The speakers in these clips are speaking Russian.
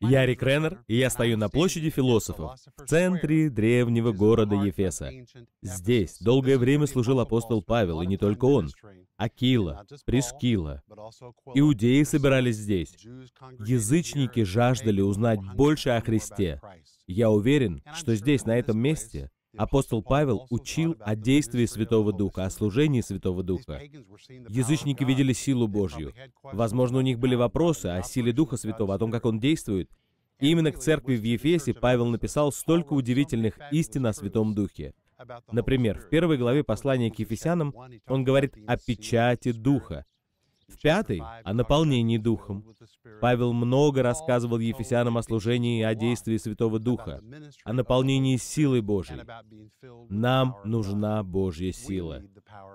Я Рик Реннер, и я стою на площади философов, в центре древнего города Ефеса. Здесь долгое время служил апостол Павел, и не только он. Акила, Прескила. Иудеи собирались здесь. Язычники жаждали узнать больше о Христе. Я уверен, что здесь, на этом месте, Апостол Павел учил о действии Святого Духа, о служении Святого Духа. Язычники видели силу Божью. Возможно, у них были вопросы о силе Духа Святого, о том, как Он действует. И именно к церкви в Ефесе Павел написал столько удивительных истин о Святом Духе. Например, в первой главе послания к Ефесянам он говорит о печати Духа, в пятой — о наполнении Духом. Павел много рассказывал Ефесянам о служении и о действии Святого Духа, о наполнении силой Божьей. Нам нужна Божья сила.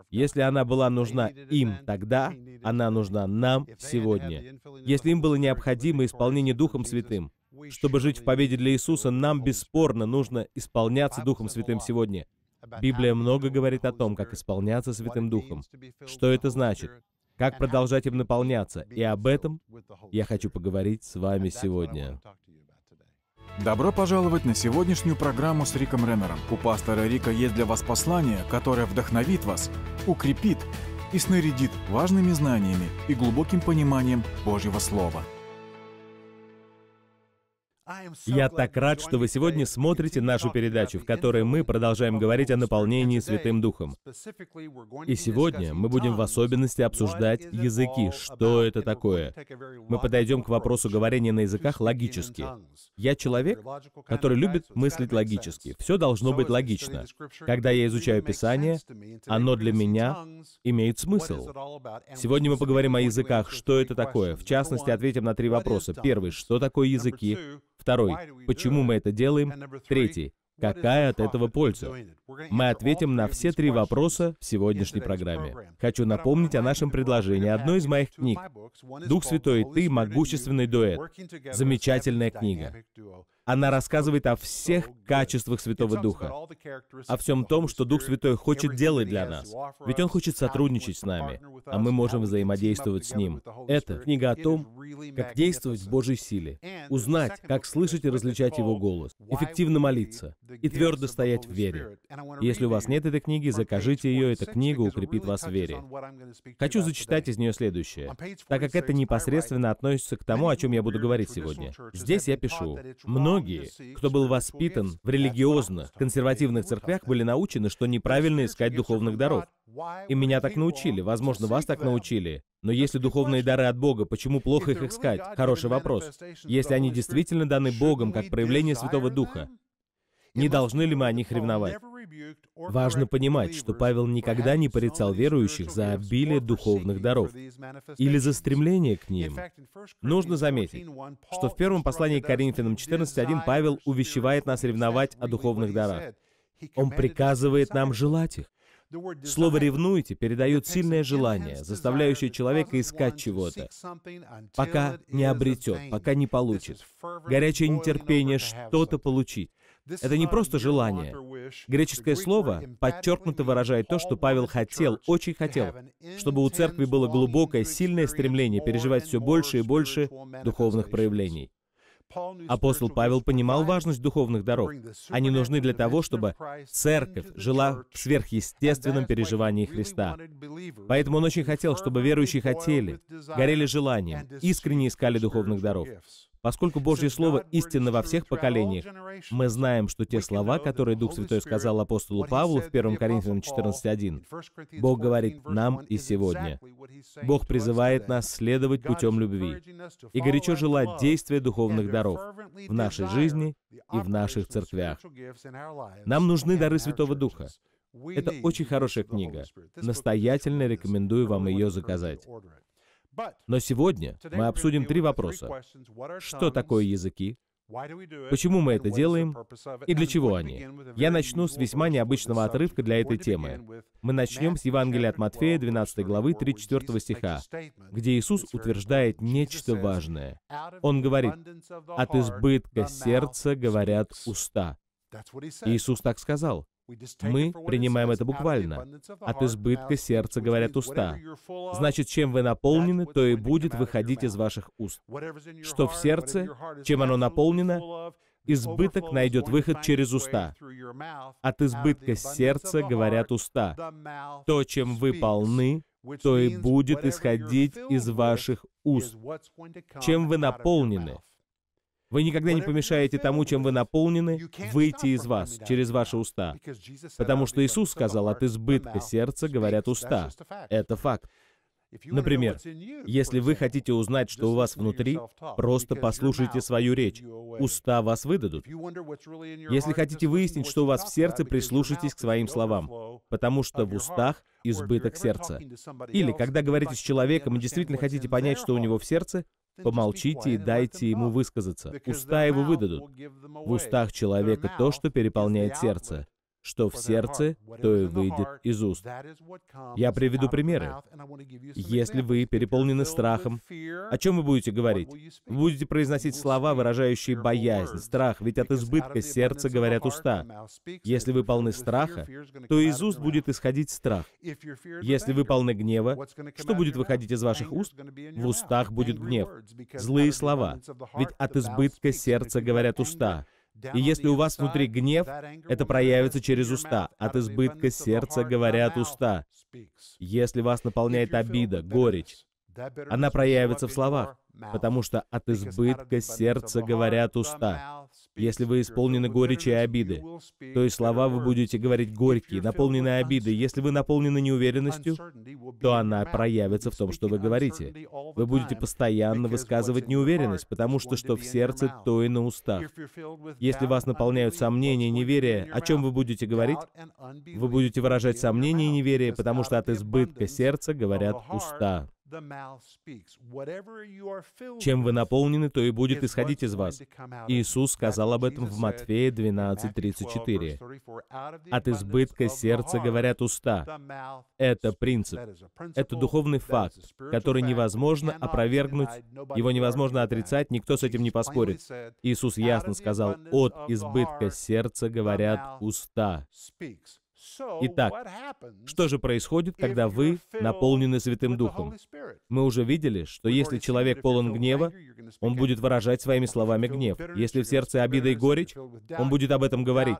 Если она была нужна им тогда, она нужна нам сегодня. Если им было необходимо исполнение Духом Святым, чтобы жить в победе для Иисуса, нам бесспорно нужно исполняться Духом Святым сегодня. Библия много говорит о том, как исполняться Святым Духом. Что это значит? Как продолжать им наполняться. И об этом я хочу поговорить с вами сегодня. Добро пожаловать на сегодняшнюю программу с Риком Реннером. У пастора Рика есть для вас послание, которое вдохновит вас, укрепит и снарядит важными знаниями и глубоким пониманием Божьего Слова. Я так рад, что вы сегодня смотрите нашу передачу, в которой мы продолжаем говорить о наполнении Святым Духом. И сегодня мы будем в особенности обсуждать языки, что это такое. Мы подойдем к вопросу говорения на языках логически. Я человек, который любит мыслить логически. Все должно быть логично. Когда я изучаю Писание, оно для меня имеет смысл. Сегодня мы поговорим о языках, что это такое. В частности, ответим на три вопроса. Первый, что такое языки? Второй, почему мы это делаем? Третий, какая от этого польза? Мы ответим на все три вопроса в сегодняшней программе. Хочу напомнить о нашем предложении одной из моих книг «Дух Святой и ты. Могущественный дуэт». Замечательная книга. Она рассказывает о всех качествах Святого Духа, о всем том, что Дух Святой хочет делать для нас. Ведь Он хочет сотрудничать с нами, а мы можем взаимодействовать с Ним. Это книга о том, как действовать в Божьей силе, узнать, как слышать и различать Его голос, эффективно молиться и твердо стоять в вере. Если у вас нет этой книги, закажите ее, эта книга укрепит вас в вере. Хочу зачитать из нее следующее, так как это непосредственно относится к тому, о чем я буду говорить сегодня. Здесь я пишу, много Многие, кто был воспитан в религиозных, консервативных церквях, были научены, что неправильно искать духовных даров. И меня так научили, возможно, вас так научили. Но если духовные дары от Бога, почему плохо их искать? Хороший вопрос. Если они действительно даны Богом как проявление Святого Духа, не должны ли мы о них ревновать? Важно понимать, что Павел никогда не порицал верующих за обилие духовных даров или за стремление к ним. Нужно заметить, что в первом послании к Коринфянам 14.1 Павел увещевает нас ревновать о духовных дарах. Он приказывает нам желать их. Слово «ревнуйте» передает сильное желание, заставляющее человека искать чего-то, пока не обретет, пока не получит. Горячее нетерпение что-то получить. Это не просто желание. Греческое слово подчеркнуто выражает то, что Павел хотел, очень хотел, чтобы у церкви было глубокое, сильное стремление переживать все больше и больше духовных проявлений. Апостол Павел понимал важность духовных даров. Они нужны для того, чтобы церковь жила в сверхъестественном переживании Христа. Поэтому он очень хотел, чтобы верующие хотели, горели желанием, искренне искали духовных даров. Поскольку Божье Слово истинно во всех поколениях, мы знаем, что те слова, которые Дух Святой сказал апостолу Павлу в 1 Коринфянам 14.1, Бог говорит нам и сегодня. Бог призывает нас следовать путем любви и горячо желать действия духовных даров в нашей жизни и в наших церквях. Нам нужны дары Святого Духа. Это очень хорошая книга. Настоятельно рекомендую вам ее заказать. Но сегодня мы обсудим три вопроса. Что такое языки? Почему мы это делаем и для чего они? Я начну с весьма необычного отрывка для этой темы. Мы начнем с Евангелия от Матфея, 12 главы, 34 стиха, где Иисус утверждает нечто важное. Он говорит, «От избытка сердца говорят уста». Иисус так сказал. Мы принимаем это буквально. От избытка сердца говорят уста. Значит, чем вы наполнены, то и будет выходить из ваших уст. Что в сердце, чем оно наполнено, избыток найдет выход через уста. От избытка сердца говорят уста. То, чем вы полны, то и будет исходить из ваших уст. Чем вы наполнены, вы никогда не помешаете тому, чем вы наполнены, выйти из вас через ваши уста. Потому что Иисус сказал, от избытка сердца говорят уста. Это факт. Например, если вы хотите узнать, что у вас внутри, просто послушайте свою речь. Уста вас выдадут. Если хотите выяснить, что у вас в сердце, прислушайтесь к своим словам, потому что в устах избыток сердца. Или, когда говорите с человеком и действительно хотите понять, что у него в сердце, Помолчите и дайте ему высказаться. Уста его выдадут. В устах человека то, что переполняет сердце что в сердце, то и выйдет из уст. Я приведу примеры. Если вы переполнены страхом, о чем вы будете говорить? Вы будете произносить слова, выражающие боязнь, страх, ведь от избытка сердца говорят уста. Если вы полны страха, то из уст будет исходить страх. Если вы полны гнева, что будет выходить из ваших уст? В устах будет гнев. Злые слова, ведь от избытка сердца говорят уста. И если у вас внутри гнев, это проявится через уста. От избытка сердца говорят уста. Если вас наполняет обида, горечь, она проявится в словах, потому что от избытка сердца говорят уста. Если вы исполнены горечи и обиды, то и слова вы будете говорить горькие, наполненные обидой. Если вы наполнены неуверенностью, то она проявится в том, что вы говорите. Вы будете постоянно высказывать неуверенность, потому что что в сердце, то и на устах. Если вас наполняют сомнения и неверие, о чем вы будете говорить? Вы будете выражать сомнения и неверие, потому что от избытка сердца говорят уста. Чем вы наполнены, то и будет исходить из вас. Иисус сказал об этом в Матфея 12:34. От избытка сердца говорят уста. Это принцип. Это духовный факт, который невозможно опровергнуть, его невозможно отрицать, никто с этим не поспорит. Иисус ясно сказал, от избытка сердца говорят уста. Итак, что же происходит, когда вы наполнены Святым Духом? Мы уже видели, что если человек полон гнева, он будет выражать своими словами гнев. Если в сердце обида и горечь, он будет об этом говорить.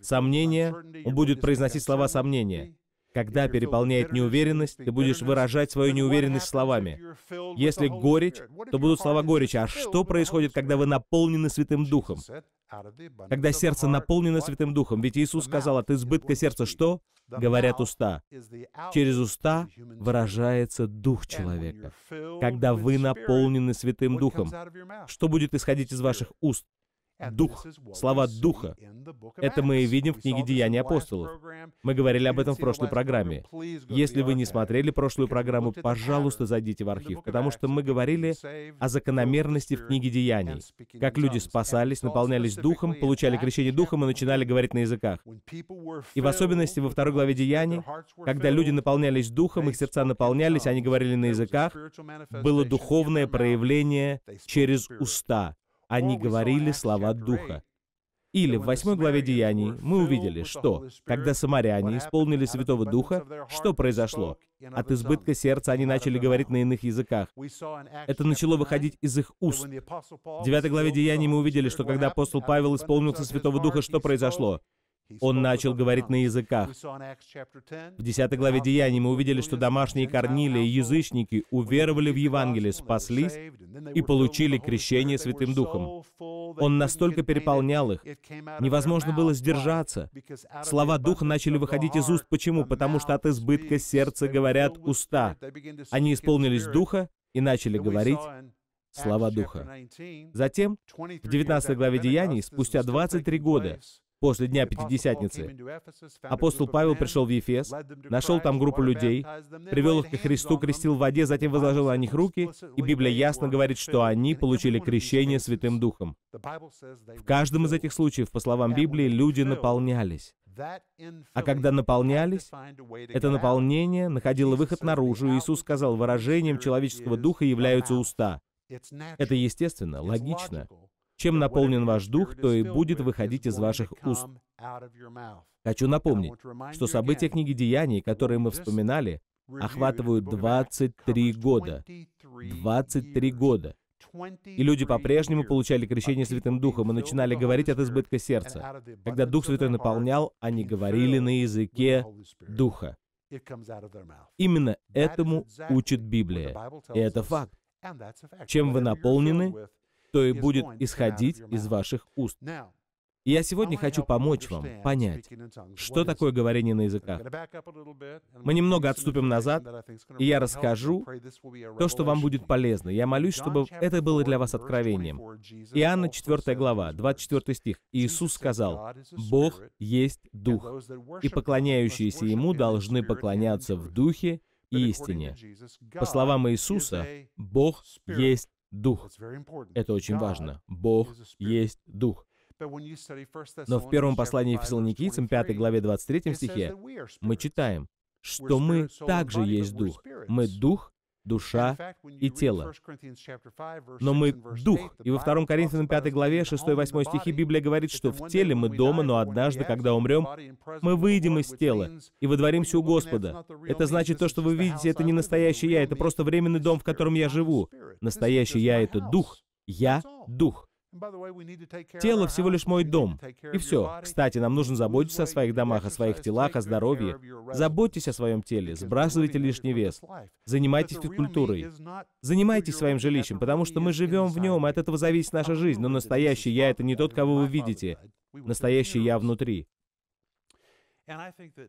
Сомнение, он будет произносить слова сомнения. Когда переполняет неуверенность, ты будешь выражать свою неуверенность словами. Если горечь, то будут слова горечи. А что происходит, когда вы наполнены Святым Духом? Когда сердце наполнено Святым Духом, ведь Иисус сказал, от избытка сердца что? Говорят уста. Через уста выражается Дух человека. Когда вы наполнены Святым Духом, что будет исходить из ваших уст? Дух, слова Духа. Это мы видим в книге «Деяния апостолов». Мы говорили об этом в прошлой программе. Если вы не смотрели прошлую программу, пожалуйста, зайдите в архив, потому что мы говорили о закономерности в книге «Деяний». Как люди спасались, наполнялись Духом, получали крещение Духом и начинали говорить на языках. И в особенности во второй главе «Деяний», когда люди наполнялись Духом, их сердца наполнялись, они говорили на языках, было духовное проявление через уста они говорили слова Духа. Или в восьмой главе Деяний мы увидели, что, когда самаряне исполнили Святого Духа, что произошло? От избытка сердца они начали говорить на иных языках. Это начало выходить из их уст. В девятой главе Деяний мы увидели, что когда апостол Павел исполнился Святого Духа, что произошло? Он начал говорить на языках. В 10 главе Деяний мы увидели, что домашние Корнилия и язычники уверовали в Евангелие, спаслись и получили крещение Святым Духом. Он настолько переполнял их, невозможно было сдержаться. Слова Духа начали выходить из уст. Почему? Потому что от избытка сердца говорят уста. Они исполнились Духа и начали говорить слова Духа. Затем, в 19 главе Деяний, спустя 23 года, После Дня Пятидесятницы апостол Павел пришел в Ефес, нашел там группу людей, привел их к Христу, крестил в воде, затем возложил на них руки, и Библия ясно говорит, что они получили крещение Святым Духом. В каждом из этих случаев, по словам Библии, люди наполнялись. А когда наполнялись, это наполнение находило выход наружу, и Иисус сказал, выражением человеческого духа являются уста. Это естественно, логично. Чем наполнен ваш дух, то и будет выходить из ваших уст. Хочу напомнить, что события книги Деяний, которые мы вспоминали, охватывают 23 года. 23 года. И люди по-прежнему получали крещение Святым Духом и начинали говорить от избытка сердца. Когда Дух Святой наполнял, они говорили на языке Духа. Именно этому учит Библия. И это факт. Чем вы наполнены, то и будет исходить из ваших уст. И я сегодня хочу помочь вам понять, что такое говорение на языках. Мы немного отступим назад, и я расскажу то, что вам будет полезно. Я молюсь, чтобы это было для вас откровением. Иоанна 4 глава, 24 стих. Иисус сказал, «Бог есть Дух, и поклоняющиеся Ему должны поклоняться в Духе и истине». По словам Иисуса, Бог есть Дух. Это очень важно. Бог есть Дух. Но в первом послании Фессалоникийцам, 5 главе 23 стихе, мы читаем, что мы также есть Дух. Мы Дух, душа и тело. Но мы дух. И во 2 Коринфянам 5 главе 6-8 стихи Библия говорит, что в теле мы дома, но однажды, когда умрем, мы выйдем из тела и выдворимся у Господа. Это значит, то, что вы видите, это не настоящий я, это просто временный дом, в котором я живу. Настоящий я — это дух. Я — дух. Тело всего лишь мой дом. И все. Кстати, нам нужно заботиться о своих домах, о своих телах, о здоровье. Заботьтесь о своем теле, сбрасывайте лишний вес. Занимайтесь физкультурой. Занимайтесь своим жилищем, потому что мы живем в нем, и от этого зависит наша жизнь. Но настоящий я — это не тот, кого вы видите. Настоящий я внутри.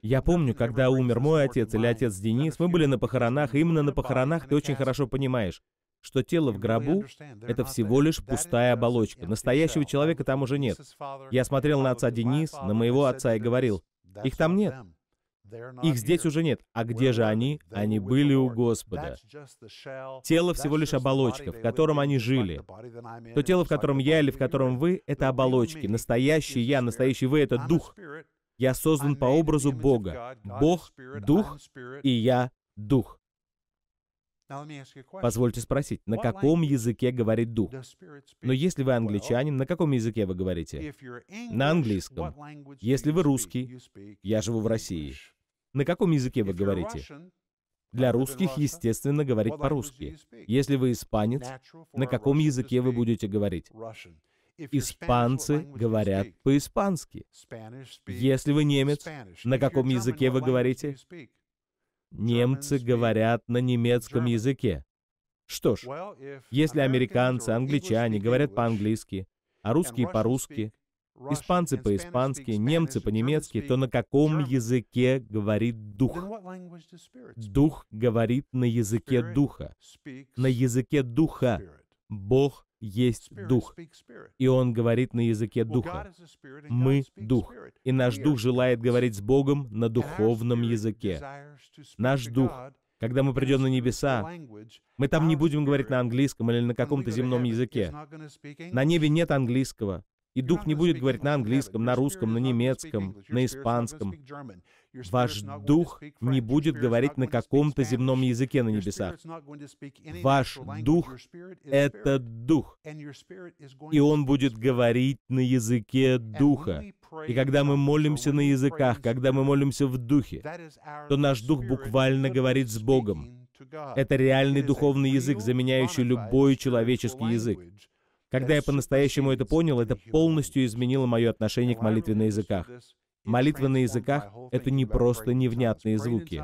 Я помню, когда умер мой отец или отец Денис, мы были на похоронах, и именно на похоронах ты очень хорошо понимаешь, что тело в гробу — это всего лишь пустая оболочка. Настоящего человека там уже нет. Я смотрел на отца Денис, на моего отца и говорил, их там нет. Их здесь уже нет. А где же они? Они были у Господа. Тело всего лишь оболочка, в котором они жили. То тело, в котором я или в котором вы, это оболочки. Настоящий я, настоящий вы — это дух. Я создан по образу Бога. Бог — дух, и я — дух. Позвольте спросить, на каком языке говорит Дух? Но если вы англичанин, на каком языке вы говорите? На английском. Если вы русский, я живу в России. На каком языке вы говорите? Для русских, естественно, говорить по-русски. Если вы испанец, на каком языке вы будете говорить? Испанцы говорят по-испански. Если вы немец, на каком языке вы говорите? Немцы говорят на немецком языке. Что ж, если американцы, англичане говорят по-английски, а русские по-русски, испанцы по-испански, немцы по-немецки, то на каком языке говорит Дух? Дух говорит на языке Духа. На языке Духа. Бог есть Дух. И Он говорит на языке Духа. Мы — Дух. И наш Дух желает говорить с Богом на духовном языке. Наш Дух когда мы придем на небеса, мы там не будем говорить на английском или на каком-то земном языке. На небе нет английского. И Дух не будет говорить на английском, на русском, на немецком, на испанском. Ваш дух не будет говорить на каком-то земном языке на небесах. Ваш дух — это дух. И он будет говорить на языке духа. И когда мы молимся на языках, когда мы молимся в духе, то наш дух буквально говорит с Богом. Это реальный духовный язык, заменяющий любой человеческий язык. Когда я по-настоящему это понял, это полностью изменило мое отношение к молитве на языках. Молитва на языках — это не просто невнятные звуки.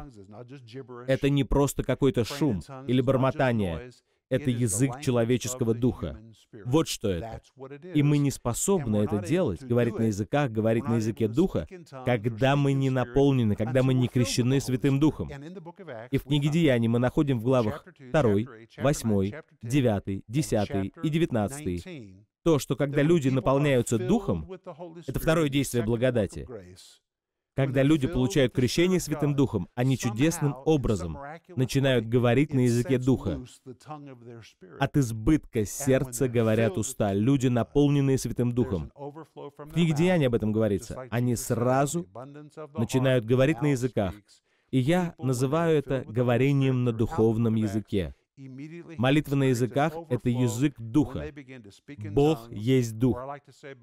Это не просто какой-то шум или бормотание. Это язык человеческого духа. Вот что это. И мы не способны это делать, говорить на языках, говорить на языке духа, когда мы не наполнены, когда мы не крещены Святым Духом. И в книге Деяний мы находим в главах 2, 8, 9, 10 и 19 то, что когда люди наполняются Духом, это второе действие благодати. Когда люди получают крещение Святым Духом, они чудесным образом начинают говорить на языке Духа. От избытка сердца говорят уста. Люди, наполненные Святым Духом. В книге Деяний об этом говорится. Они сразу начинают говорить на языках. И я называю это говорением на духовном языке. Молитва на языках — это язык Духа. Бог есть Дух.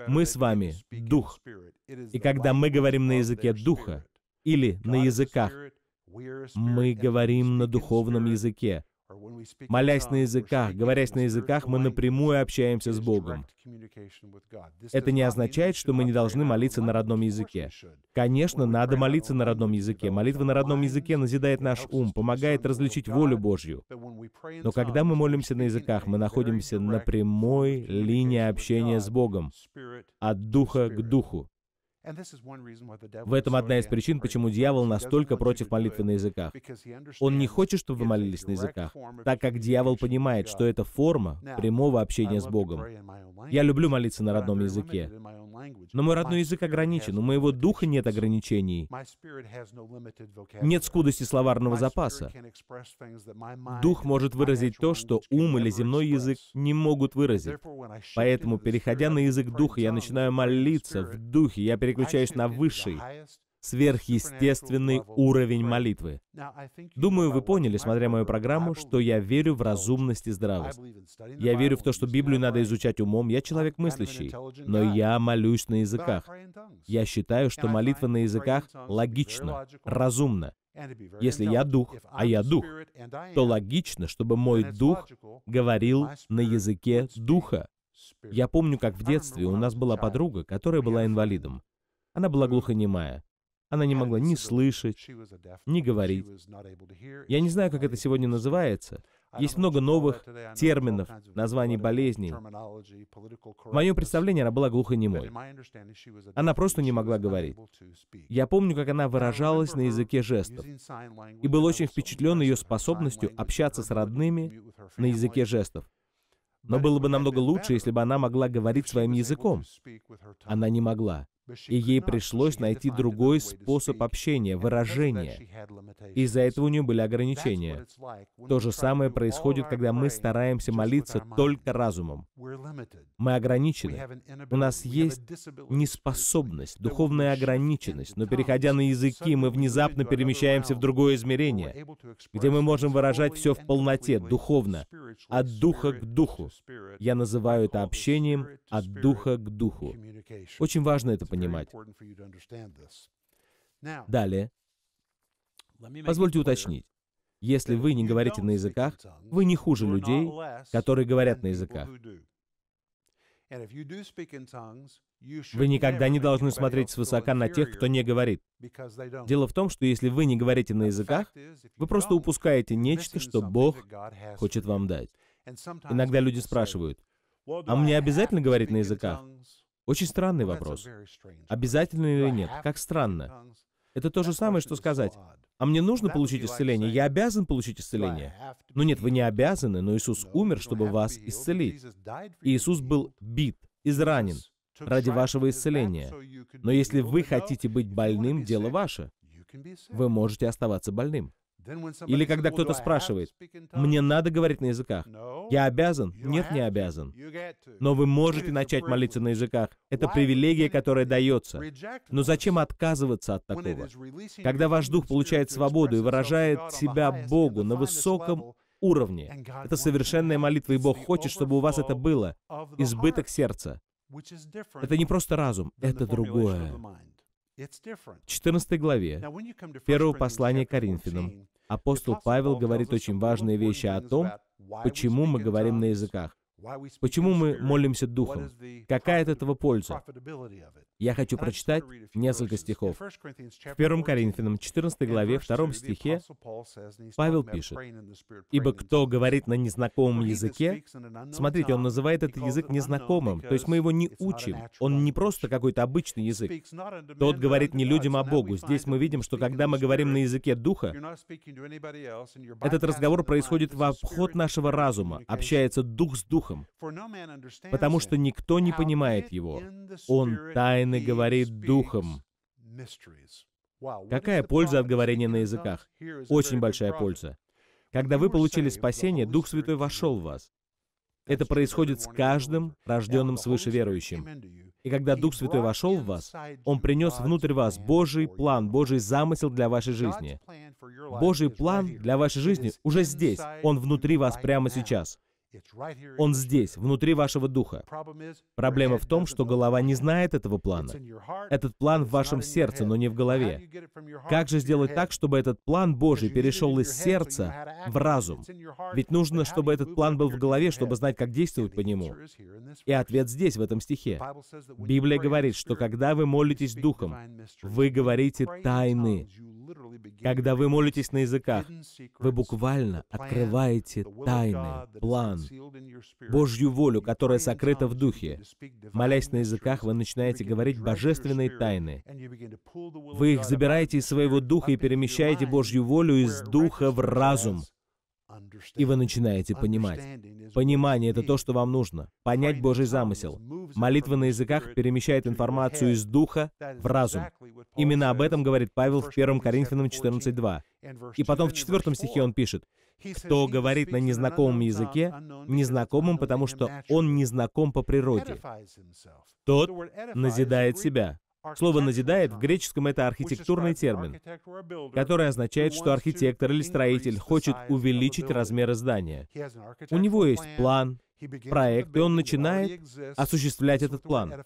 Мы с вами — Дух. И когда мы говорим на языке Духа или на языках, мы говорим на духовном языке. Молясь на языках, говорясь на языках, мы напрямую общаемся с Богом. Это не означает, что мы не должны молиться на родном языке. Конечно, надо молиться на родном языке. Молитва на родном языке назидает наш ум, помогает различить волю Божью. Но когда мы молимся на языках, мы находимся на прямой линии общения с Богом, от духа к духу. В этом одна из причин, почему дьявол настолько против молитвы на языках. Он не хочет, чтобы вы молились на языках, так как дьявол понимает, что это форма прямого общения с Богом. Я люблю молиться на родном языке, но мой родной язык ограничен, у моего духа нет ограничений. Нет скудости словарного запаса. Дух может выразить то, что ум или земной язык не могут выразить. Поэтому, переходя на язык духа, я начинаю молиться в духе, я переключаюсь на высший, сверхъестественный уровень молитвы. Думаю, вы поняли, смотря мою программу, что я верю в разумность и здравость. Я верю в то, что Библию надо изучать умом. Я человек мыслящий, но я молюсь на языках. Я считаю, что молитва на языках логична, разумна. Если я дух, а я дух, то логично, чтобы мой дух говорил на языке духа. Я помню, как в детстве у нас была подруга, которая была инвалидом. Она была глухонемая. Она не могла ни слышать, ни говорить. Я не знаю, как это сегодня называется. Есть много новых терминов, названий болезней. В моем представлении она была глухонемой. Она просто не могла говорить. Я помню, как она выражалась на языке жестов. И был очень впечатлен ее способностью общаться с родными на языке жестов. Но было бы намного лучше, если бы она могла говорить своим языком. Она не могла и ей пришлось найти другой способ общения, выражения. Из-за этого у нее были ограничения. То же самое происходит, когда мы стараемся молиться только разумом. Мы ограничены. У нас есть неспособность, духовная ограниченность, но переходя на языки, мы внезапно перемещаемся в другое измерение, где мы можем выражать все в полноте, духовно, от духа к духу. Я называю это общением от духа к духу. Очень важно это понимать. Далее. Позвольте уточнить. Если вы не говорите на языках, вы не хуже людей, которые говорят на языках. Вы никогда не должны смотреть свысока на тех, кто не говорит. Дело в том, что если вы не говорите на языках, вы просто упускаете нечто, что Бог хочет вам дать. Иногда люди спрашивают, а мне обязательно говорить на языках? Очень странный вопрос. Обязательно или нет? Как странно. Это то же самое, что сказать, а мне нужно получить исцеление, я обязан получить исцеление. Ну нет, вы не обязаны, но Иисус умер, чтобы вас исцелить. И Иисус был бит, изранен ради вашего исцеления. Но если вы хотите быть больным, дело ваше. Вы можете оставаться больным. Или когда кто-то спрашивает, «Мне надо говорить на языках. Я обязан?» Нет, не обязан. Но вы можете начать молиться на языках. Это привилегия, которая дается. Но зачем отказываться от такого? Когда ваш дух получает свободу и выражает себя Богу на высоком уровне, это совершенная молитва, и Бог хочет, чтобы у вас это было. Избыток сердца. Это не просто разум, это другое. В 14 главе первого послания Коринфянам апостол Павел говорит очень важные вещи о том, почему мы говорим на языках. Почему мы молимся Духом? Какая от этого польза? Я хочу прочитать несколько стихов. В 1 Коринфянам 14 главе, 2 стихе, Павел пишет, «Ибо кто говорит на незнакомом языке...» Смотрите, он называет этот язык незнакомым, то есть мы его не учим. Он не просто какой-то обычный язык. Тот говорит не людям, а Богу. Здесь мы видим, что когда мы говорим на языке Духа, этот разговор происходит в обход нашего разума, общается Дух с Духом, потому что никто не понимает его. Он тайны говорит Духом. Какая польза от говорения на языках? Очень большая польза. Когда вы получили спасение, Дух Святой вошел в вас. Это происходит с каждым рожденным свыше верующим. И когда Дух Святой вошел в вас, Он принес внутрь вас Божий план, Божий замысел для вашей жизни. Божий план для вашей жизни уже здесь. Он внутри вас прямо сейчас. Он здесь, внутри вашего духа. Проблема в том, что голова не знает этого плана. Этот план в вашем сердце, но не в голове. Как же сделать так, чтобы этот план Божий перешел из сердца в разум? Ведь нужно, чтобы этот план был в голове, чтобы знать, как действовать по нему. И ответ здесь, в этом стихе. Библия говорит, что когда вы молитесь Духом, вы говорите тайны. Когда вы молитесь на языках, вы буквально открываете тайны, план, Божью волю, которая сокрыта в Духе. Молясь на языках, вы начинаете говорить божественные тайны. Вы их забираете из своего Духа и перемещаете Божью волю из Духа в разум. И вы начинаете понимать. Понимание — это то, что вам нужно. Понять Божий замысел. Молитва на языках перемещает информацию из духа в разум. Именно об этом говорит Павел в 1 Коринфянам 14.2. И потом в 4 стихе он пишет, «Кто говорит на незнакомом языке, незнакомым, потому что он незнаком по природе. Тот назидает себя». Слово «назидает» в греческом это архитектурный термин, который означает, что архитектор или строитель хочет увеличить размеры здания. У него есть план, проект, и он начинает осуществлять этот план.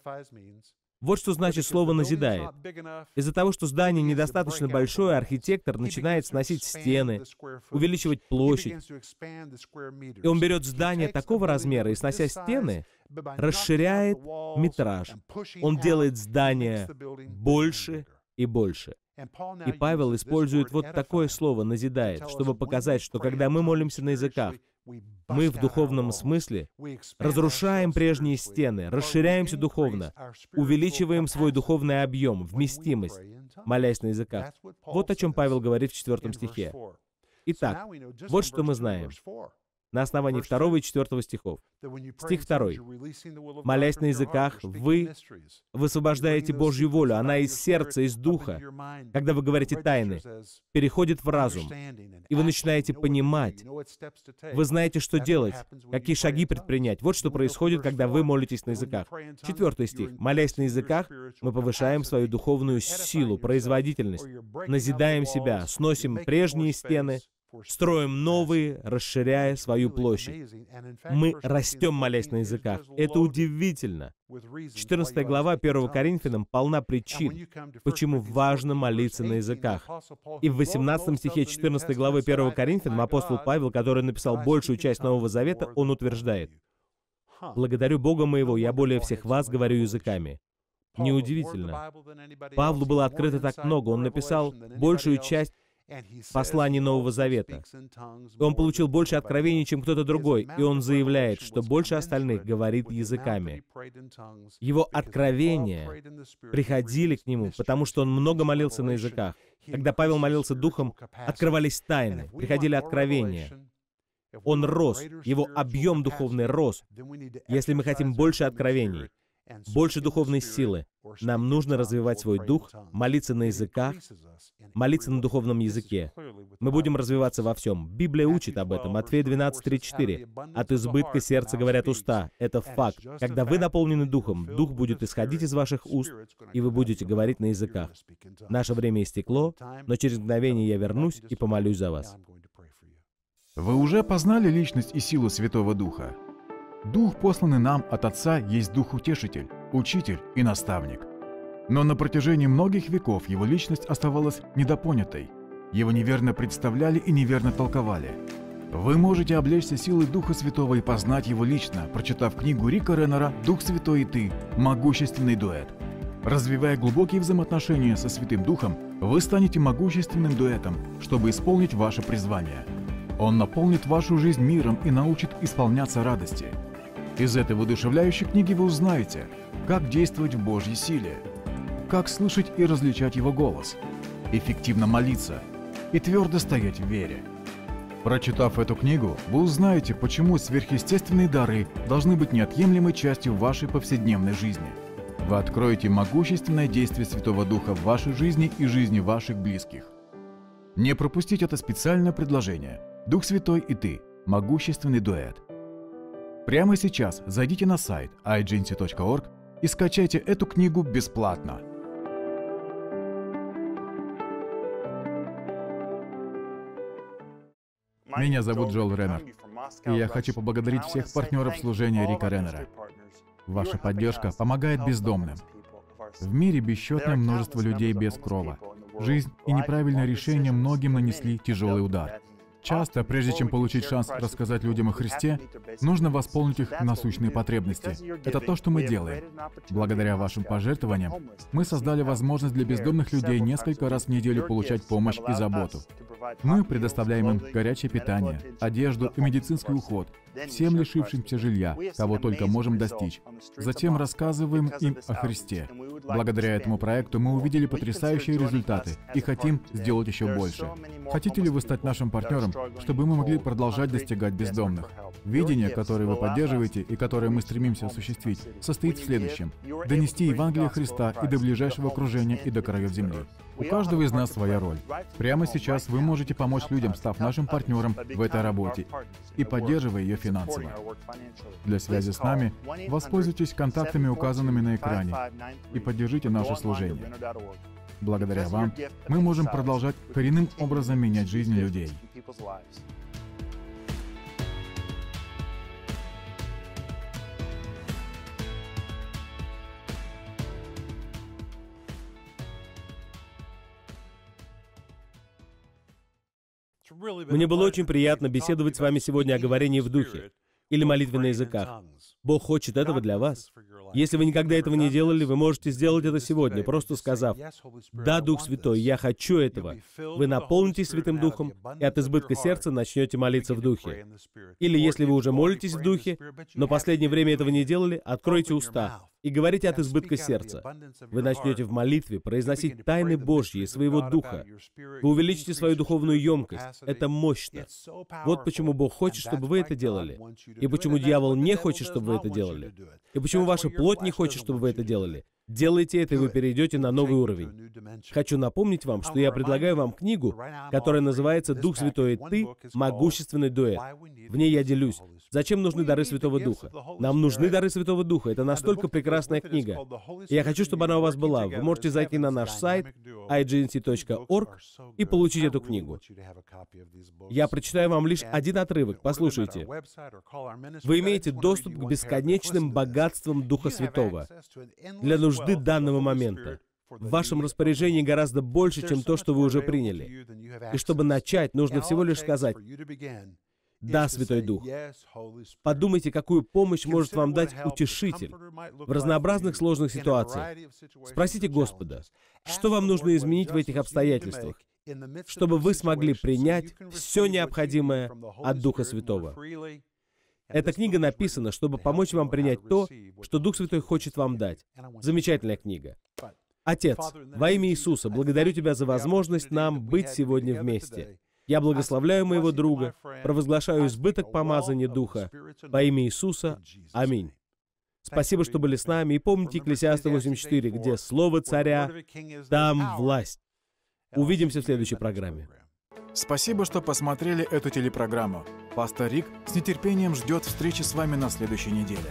Вот что значит слово «назидает». Из-за того, что здание недостаточно большое, архитектор начинает сносить стены, увеличивать площадь. И он берет здание такого размера и, снося стены, расширяет метраж. Он делает здание больше и больше. И Павел использует вот такое слово «назидает», чтобы показать, что когда мы молимся на языках, мы в духовном смысле разрушаем прежние стены, расширяемся духовно, увеличиваем свой духовный объем, вместимость, молясь на языках. Вот о чем Павел говорит в четвертом стихе. Итак, вот что мы знаем на основании 2 и 4 стихов. Стих 2. «Молясь на языках, вы высвобождаете Божью волю, она из сердца, из духа, когда вы говорите тайны, переходит в разум, и вы начинаете понимать. Вы знаете, что делать, какие шаги предпринять. Вот что происходит, когда вы молитесь на языках. Четвертый стих. «Молясь на языках, мы повышаем свою духовную силу, производительность, назидаем себя, сносим прежние стены, строим новые, расширяя свою площадь. Мы растем, молясь на языках. Это удивительно. 14 глава 1 Коринфянам полна причин, почему важно молиться на языках. И в 18 стихе 14 главы 1 Коринфянам апостол Павел, который написал большую часть Нового Завета, он утверждает, «Благодарю Бога моего, я более всех вас говорю языками». Неудивительно. Павлу было открыто так много, он написал большую часть посланий Нового Завета. Он получил больше откровений, чем кто-то другой, и он заявляет, что больше остальных говорит языками. Его откровения приходили к нему, потому что он много молился на языках. Когда Павел молился Духом, открывались тайны, приходили откровения. Он рос, его объем духовный рос. Если мы хотим больше откровений, больше духовной силы. Нам нужно развивать свой дух, молиться на языках, молиться на духовном языке. Мы будем развиваться во всем. Библия учит об этом. Матфея 12:34. От избытка сердца говорят уста. Это факт. Когда вы наполнены духом, дух будет исходить из ваших уст, и вы будете говорить на языках. Наше время истекло, но через мгновение я вернусь и помолюсь за вас. Вы уже познали личность и силу Святого Духа? Дух, посланный нам от Отца, есть Дух-утешитель, учитель и наставник. Но на протяжении многих веков его личность оставалась недопонятой. Его неверно представляли и неверно толковали. Вы можете облечься силой Духа Святого и познать его лично, прочитав книгу Рика Реннера «Дух Святой и ты. Могущественный дуэт». Развивая глубокие взаимоотношения со Святым Духом, вы станете могущественным дуэтом, чтобы исполнить ваше призвание. Он наполнит вашу жизнь миром и научит исполняться радости – из этой воодушевляющей книги вы узнаете, как действовать в Божьей силе, как слышать и различать Его голос, эффективно молиться и твердо стоять в вере. Прочитав эту книгу, вы узнаете, почему сверхъестественные дары должны быть неотъемлемой частью вашей повседневной жизни. Вы откроете могущественное действие Святого Духа в вашей жизни и жизни ваших близких. Не пропустить это специальное предложение «Дух Святой и ты. Могущественный дуэт». Прямо сейчас зайдите на сайт iGency.org и скачайте эту книгу бесплатно. Меня зовут Джоэл Реннер, и я хочу поблагодарить всех партнеров служения Рика Реннера. Ваша поддержка помогает бездомным. В мире бесчетное множество людей без крова. Жизнь и неправильное решение многим нанесли тяжелый удар. Часто, прежде чем получить шанс рассказать людям о Христе, нужно восполнить их насущные потребности. Это то, что мы делаем. Благодаря вашим пожертвованиям мы создали возможность для бездомных людей несколько раз в неделю получать помощь и заботу. Мы предоставляем им горячее питание, одежду и медицинский уход, всем лишившимся жилья, кого только можем достичь. Затем рассказываем им о Христе. Благодаря этому проекту мы увидели потрясающие результаты и хотим сделать еще больше. Хотите ли вы стать нашим партнером, чтобы мы могли продолжать достигать бездомных? Видение, которое вы поддерживаете и которое мы стремимся осуществить, состоит в следующем. Донести Евангелие Христа и до ближайшего окружения и до краев земли. У каждого из нас своя роль. Прямо сейчас вы можете помочь людям, став нашим партнером в этой работе и поддерживая ее финансово. Для связи с нами воспользуйтесь контактами, указанными на экране, и поддержите наше служение. Благодаря вам мы можем продолжать коренным образом менять жизни людей. Мне было очень приятно беседовать с вами сегодня о говорении в духе или молитве на языках. Бог хочет этого для вас. Если вы никогда этого не делали, вы можете сделать это сегодня, просто сказав, «Да, Дух Святой, я хочу этого». Вы наполнитесь Святым Духом и от избытка сердца начнете молиться в Духе. Или если вы уже молитесь в Духе, но последнее время этого не делали, откройте уста и говорите от избытка сердца. Вы начнете в молитве произносить тайны Божьи своего Духа. Вы увеличите свою духовную емкость. Это мощно. Вот почему Бог хочет, чтобы вы это делали. И почему дьявол не хочет, чтобы вы это делали. И почему ваша плоть не хочет, чтобы вы это делали. Делайте это, и вы перейдете на новый уровень. Хочу напомнить вам, что я предлагаю вам книгу, которая называется «Дух Святой и Ты. Могущественный дуэт». В ней я делюсь. Зачем нужны дары Святого Духа? Нам нужны дары Святого Духа. Это настолько прекрасная книга. И я хочу, чтобы она у вас была. Вы можете зайти на наш сайт ignc.org и получить эту книгу. Я прочитаю вам лишь один отрывок. Послушайте. Вы имеете доступ к бесконечным богатствам Духа Святого. Для нужды нужды данного момента. В вашем распоряжении гораздо больше, чем то, что вы уже приняли. И чтобы начать, нужно всего лишь сказать «Да, Святой Дух». Подумайте, какую помощь может вам дать утешитель в разнообразных сложных ситуациях. Спросите Господа, что вам нужно изменить в этих обстоятельствах, чтобы вы смогли принять все необходимое от Духа Святого. Эта книга написана, чтобы помочь вам принять то, что Дух Святой хочет вам дать. Замечательная книга. Отец, во имя Иисуса, благодарю Тебя за возможность нам быть сегодня вместе. Я благословляю моего друга, провозглашаю избыток помазания Духа. Во имя Иисуса. Аминь. Спасибо, что были с нами. И помните Екклесиаста 8.4, где Слово Царя, там власть. Увидимся в следующей программе. Спасибо, что посмотрели эту телепрограмму. Пастор Рик с нетерпением ждет встречи с вами на следующей неделе.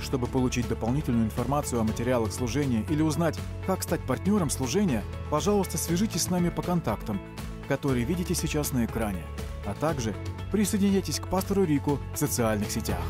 Чтобы получить дополнительную информацию о материалах служения или узнать, как стать партнером служения, пожалуйста, свяжитесь с нами по контактам, которые видите сейчас на экране, а также присоединяйтесь к пастору Рику в социальных сетях.